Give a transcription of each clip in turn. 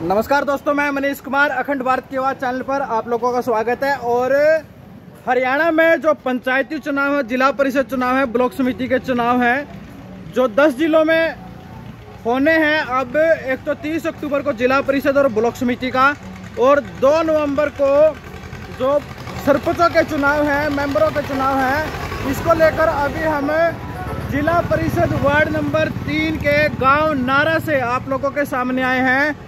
नमस्कार दोस्तों, मैं मनीष कुमार, अखंड भारत की आवाज़ चैनल पर आप लोगों का स्वागत है और हरियाणा में जो पंचायती चुनाव है, जिला परिषद चुनाव है, ब्लॉक समिति के चुनाव है, जो 10 जिलों में होने हैं, अब एक तो 30 अक्टूबर को जिला परिषद और ब्लॉक समिति का और 2 नवंबर को जो सरपंचों के चुनाव हैं, मेंबरों के चुनाव हैं, इसको लेकर अभी हम जिला परिषद वार्ड नंबर तीन के गाँव नारा से आप लोगों के सामने आए हैं।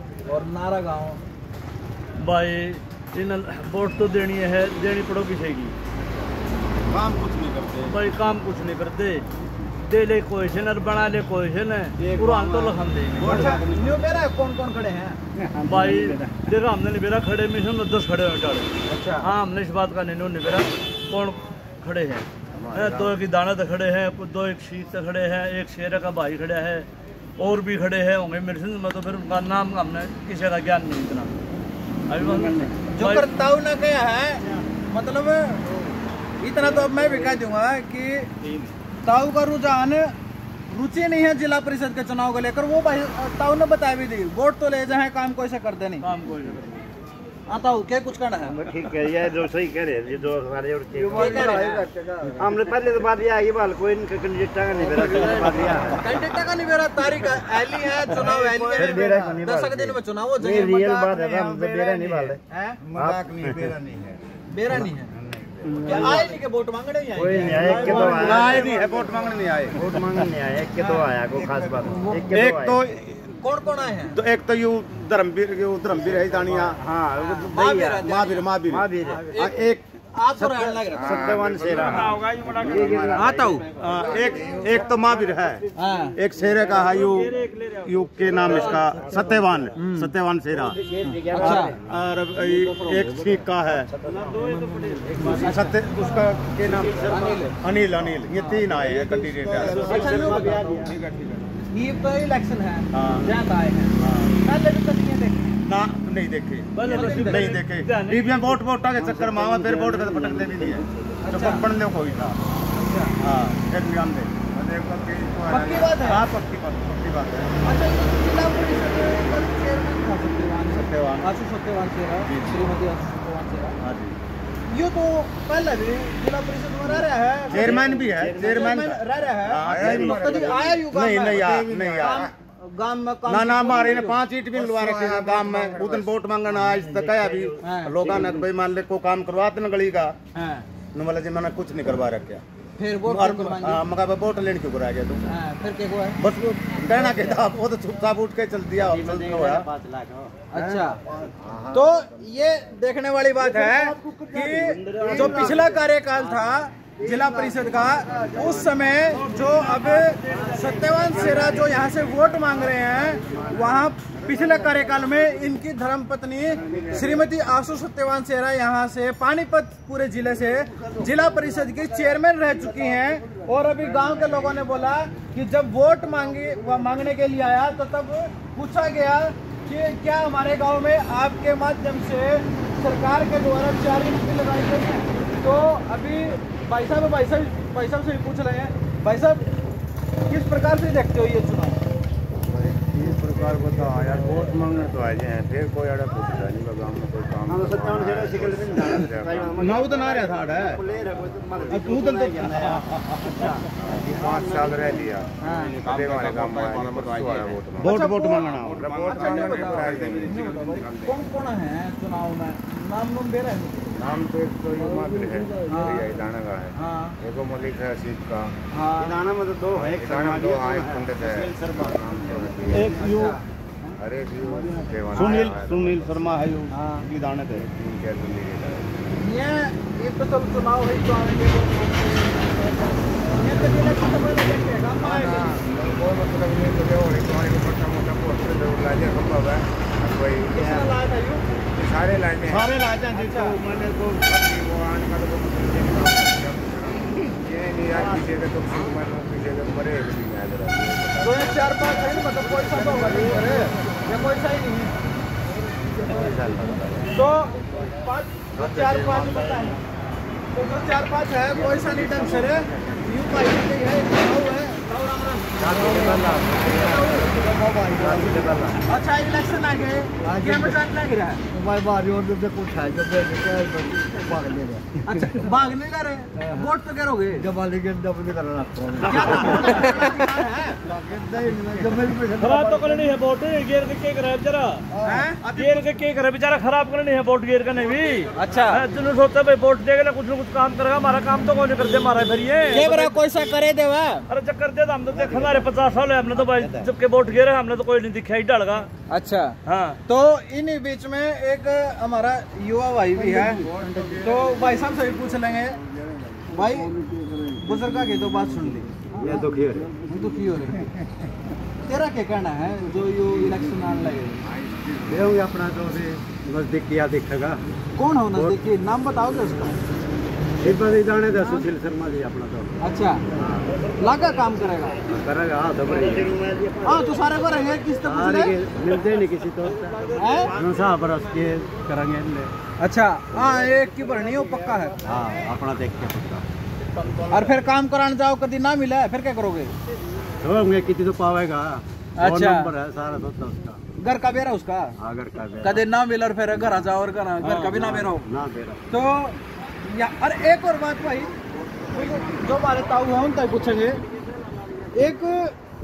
और नारा गाँव। भाई इन वोट तो देनी है देनी पड़ोगी सही काम कुछ नहीं करते। भाई काम कुछ नहीं करते। दे ले क्वेश्चन और बना ले क्वेश्चन है। एक तो लखन दे अच्छा न्यू मेरा कौन कौन खड़े हैं? भाई देखा हमने निबेरा खड़े मिशन में दस खड़े हैं चार अच्छा। हाँ हमने इस बात का नहीं निबेरा कौन खड़े हैं? दो की दाना तो खड़े हैं दो एक शीत खड़े हैं एक शेर का भाई खड़ा है। और भी खड़े हैं होंगे मेरे से मैं तो फिर उनका नाम हमने किसी का ज्ञान नहीं इतना। अभी जो भाई- कर ताऊ ने कहा है मतलब इतना तो अब मैं भी कह दूँगा कि ताऊ का रुझान रुचि नहीं है जिला परिषद के चुनाव को लेकर वो भाई ताऊ ने बता भी दी वोट तो ले जाए काम कोई से करते नहीं। काम कोई करता। हाँ क्या कुछ करना है? ठीक है ये जो सही कह रहे हैं ये जो हमारे और हैं? हमने पहले तो बात यह आई बाल कोई इनका कैंडिडेट का नहीं मेरा बात यह है। कैंडिडेट का नहीं मेरा तारीख ऐली है चुनाव ऐली है। नहीं दस दिन में चुनाव हो ये रियल बात है हम तो मेरा नहीं बाल हैं? मज़ाक नहीं बेरा नहीं है। बेरा नहीं है? क्या आए नहीं के वोट मांगने ही कोई नहीं आया एक के दो आए। नहीं है वोट मांगने नहीं आए। वोट मांगने नहीं आया एक के दो आया कोई खास बात एक तो। कौन कौन आए हैं? तो एक तो यू धर्मवीर यू धर्मवीर है दानिया हाँ। वो तो महावीर महावीर। महावीर हाँ, एक आप रहने लग रहा सत्यवान शेरा। आता हूँ एक एक तो महावीर है। हाँ। एक शेरे का है यू यू के नाम इसका। सत्यवान सत्यवान शेरा। अच्छा। और एक सीख का है। सत्य उसका के नाम? अनिल। अनिल ये तीन आए हैं अच्छा बता ये तो इलेक्शन है। हाँ। आए हैं। पहले भी कभी देखे। ना नहीं देखे। तो नहीं देखे ईवीएम वोट वोट के चक्कर में फिर वोट का तो पटकते भी नहीं है तो बनने कोई था हाँ एक ध्यान दे पक्की बात है? हाँ पक्की बात पक्की बात है। अच्छा जिला परिषद का चेयरमैन था सत्यवान। सत्यवान। आशु सत्यवान जी, जी। श्रीमती आशु सत्यवान सेरा हाँ जी ये तो पहले भी जिला परिषद में रह रहा है। चेयरमैन भी है चेयरमैन रह रहा है। हाँ, कभी आया यू नहीं नहीं नहीं काम- में ना ना हमारे ने पाँच ईट भी मिलवा रखे हैं गाँव में। उधर वोट मांगना आज तक आया भी। हाँ। लोगों ने भाई मान ले को काम करवा देना गली का। हाँ। मतलब जी मैंने कुछ नहीं करवा रखा। फिर वोट? हाँ, मगर वोट लेने क्यों करा गया तुम हाँ फिर क्या बस कहना के था वो तो चुपचाप उठ के चल दिया चल तो होया पाँच लाख अच्छा। तो ये देखने वाली बात है कि जो पिछला कार्यकाल था जिला परिषद का। उस समय जो अब सत्यवान सेरा जो यहाँ से वोट मांग रहे हैं, वहाँ पिछले कार्यकाल में इनकी धर्म पत्नी श्रीमती आशु सत्यवान सेरा यहाँ से पानीपत पूरे ज़िले से जिला परिषद की चेयरमैन रह चुकी हैं। और अभी गाँव के लोगों ने बोला कि जब वोट मांगी मांगने के लिए आया तो तब पूछा गया कि क्या हमारे गाँव में आपके माध्यम से सरकार के द्वारा चार लगाई गई है? तो अभी भाई साहब भाई साहब भाई साहब से भी पूछ रहे हैं। भाई साहब किस प्रकार से देखते हो ये चुनाव? प्रकार को तो आया वोट मांगने तो आए हैं। फिर कोई अड़ा नहीं गाँव में कोई काम हाँ, तो सत्तावन सिकल में नहीं जाना। नौ तो ना रहा था अड़ा। प्लेयर है, कोई तो अब तू तो पाँच साल रह लिया। हमारे गाँव में आया नंबर तो आया वोट वोट वोट मांगना मतलब वोट मांगने को कौन कौन है चुनाव में? नाम नाम दे रहे हैं। नाम तो एक तो युवा भी है भैया दाना का है। हाँ। एक मलिक है सीट का। हाँ। दाना में तो दो है एक दाना दो है, हाँ एक पंडित है। तो है। एक यू। अरे यू सुनील सुनील शर्मा है यू हाँ। की दाने थे तीन क्या सुनील है। ये ये तो सब चुनाव है तो आएँगे ये तो तो देखते हैं काम हाँ, आएगा। हाँ, मतलब नहीं तो जो है, तुम्हारे को छोटा मोटा पोस्टर ज़रूर ला संभव है? कोई लाया था यूँ? सारे लाए सारे लाए हैं जी तो मैंने को बाकी आने का तो। ये नहीं यार किसी के तो मर किसी के रहा दो एक चार पाँच है ना मतलब कोई सा तो होगा नहीं करे या कोई सा ही। नहीं तो पाँच चार पाँच पता तो दो चार पाँच है कोई सा नहीं ढंग से रे यूँ नहीं है। है अच्छा इलेक्शन आ गए क्या मज़ाक लग रहा है? भाई बारी और जब कुछ है जब भाग ले रहे अच्छा भागने का रहे वोट तो करोगे जब वाले के जब नहीं करना क्या काम है? जब मेरे पैसे खराब तो करनी है वोट गेर के के करे बेचारा हैं? के के करे बेचारा खराब करनी है वोट गेर करने भी अच्छा। हाँ, जुलूस होता भाई वोट देगा ना कुछ ना कुछ काम करेगा हमारा काम तो कौन करते हमारा फिर ये ये कोई सा करे देवा। अरे चक्कर दे तो हम तो देख हमारे पचास साल है हमने तो भाई जबकि वोट गिरे हमने तो कोई नहीं दिखा ही डालगा अच्छा हाँ तो इन्हीं बीच में एक हमारा युवा भाई भी है तो भाई साहब से पूछ लेंगे भाई बुज़ुर्ग की तो बात सुन ली ये दुखी हो दुखी हो रही तेरा क्या कहना है जो यू इलेक्शन आने लगे रहे अपना तो नज़दीक किया दिखेगा कौन हो नजदीकी नाम बताओगे उसका इस बार जाने सुशील शर्मा जी अपना तो अच्छा लागा काम करेगा करेगा हाँ तो हाँ तो सारे को रहेंगे किस तो पूछ मिलते नहीं किसी तो हैं? सा बरस करेंगे अच्छा हाँ एक की भरनी हो पक्का है हाँ अपना देख के पक्का और फिर काम कराने जाओ कभी ना मिला फिर क्या करोगे तो होंगे कितनी तो पावेगा अच्छा। नंबर है सारा तो उसका घर का बेरा उसका अगर का दे कदे ना मिला और फिर घर आ जाओ और घर घर का भी ना बेरा हो ना तेरा तो या अरे एक और बात भाई जो हमारे ताऊ हैं उनसे पूछेंगे। एक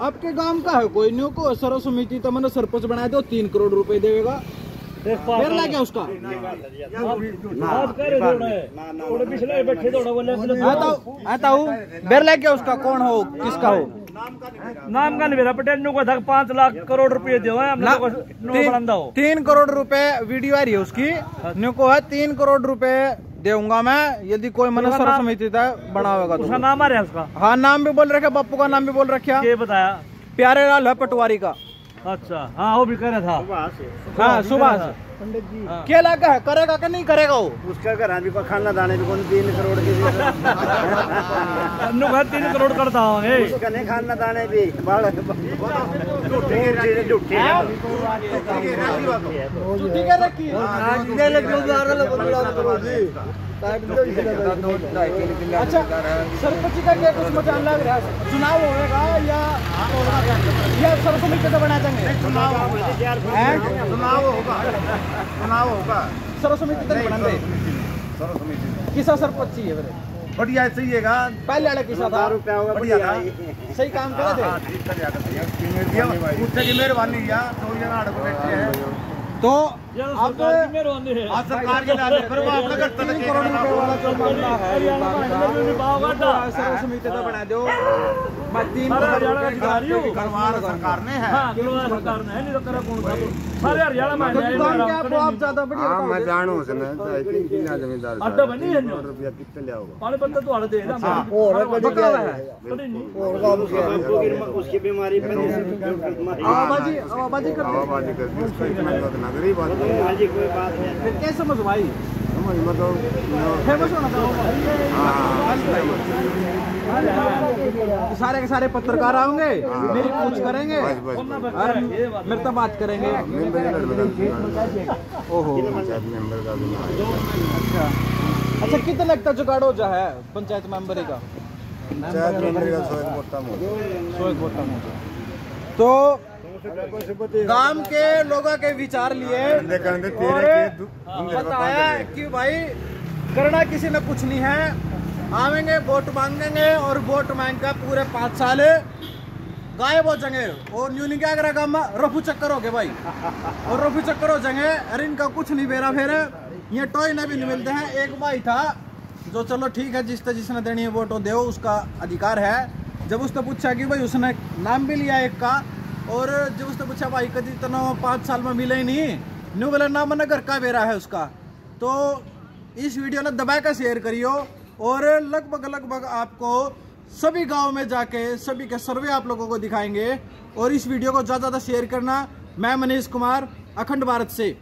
आपके गाँव का है कोई? न्यू को सर्व समिति तो मैंने सरपंच बनाया दो तीन करोड़ रुपए देगा। फिर ला क्या उसका? आज कह रहे थोड़ा है। थोड़े पिछले बैठे थोड़ा बोले हाँ ताऊ हाँ बेर ला क्या उसका? कौन हो? किसका हो? नाम का नहीं मेरा पटेल को था पाँच लाख करोड़ रुपए दे तो हो तीन, तीन करोड़ रुपए वीडियो आ रही है उसकी। न्यू को है तीन करोड़ रुपए दूँगा मैं। यदि कोई मन उसका सर्व नाम- समिति बनावेगा उसका तो। नाम आ रहा है उसका? हाँ नाम भी बोल रखे बापू का नाम भी बोल रखे। ये बताया। प्यारे लाल है पटवारी का। अच्छा। हाँ वो भी कह रहा था। हाँ सुभाष। पंडित जी। हाँ। क्या लगा है करेगा कि नहीं करेगा वो? उसका घर भी खाना दाने भी कौन तीन करोड़ के अनु घर तीन करोड़ करता होंगे उसका नहीं खाना दाने भी बाल झूठे झूठे छुट्टी क्या रखी अच्छा सरपंच का क्या कुछ मचान लग रहा है? चुनाव होगा या या सर्व समिति बना देंगे। चुनाव होगा। चुनाव होगा। सर्व समिति बना दे किसा सरपंच ही है बढ़िया चाहिएगा पहले वाला किसा था। बढ़िया था। सही काम करे हाँ, थे ठीक कर कुत्ते की मेहरबानी या दो जना आड़क बैठे हैं। तो अब सरकार की मेहरबानी है आज सरकार के लाल फिर वो अपना घर तीन करोड़ रुपए वाला जो मामला है हरियाणा में हरियाणा में भाव घाटा। सर्व समिति तो बना दो मैं तीन सारा करोड़ हरियाणा का रुपए अधिकारी हूँ। करवार सरकार ने है हाँ करवा सरकार ने है नहीं तो करा कौन था सारे हरियाणा में तो है, दुकान है, के आपको आप ज़्यादा बढ़िया हाँ मैं बताओगे जानू उसने कितना जमींदार अड्डा बनी है न्यू। रुपया कितने लिया होगा पानी पत्ता तो हड़े दे ना बता रहा है कभी नहीं उसकी बीमारी पहले से आवाबाजी आवाबाजी करते हैं। आवाबाजी करती है उसका इतना तो नगरी बात नहीं हाँ जी कोई बात नहीं फिर कैसे समझ भाई समझ मतलब फ़ेमस होना था सारे के सारे पत्रकार आओगे मेरी पूछ करेंगे और मेरे तो बात करेंगे ओहो अच्छा। अच्छा कितना लगता जुगाड़ जा है पंचायत मेंबर का? पंचायत मेंबर का सौ एक मोटा। तो गाँव के लोगों के विचार लिए और के बताया कि भाई करना किसी ने कुछ नहीं है। आवेंगे वोट मांगेंगे और वोट मांग कर पूरे पाँच साल गायब हो जाएँगे। और न्यू क्या करा काम में रफू चक्कर हो गए भाई। और रफू चक्कर हो जाएँगे। अरे इनका कुछ नहीं बेरा फिर। ये टॉय ना भी नहीं मिलते हैं। एक भाई था जो चलो ठीक है जिसने जिसने देनी है वोट वो दो उसका अधिकार है। जब उसने पूछा कि भाई उसने नाम भी लिया एक का और जब उसने पूछा, भाई, कभी इतना पाँच साल में मिला ही नहीं। न्यू बोला ना मैंने घर का बेरा है उसका। तो इस वीडियो ने दबा कर शेयर करियो और लगभग लगभग आपको सभी गाँव में जाके, सभी के सर्वे आप लोगों को दिखाएँगे। और इस वीडियो को ज़्यादा ज़्यादा शेयर करना मैं मनीष कुमार, अखंड भारत से।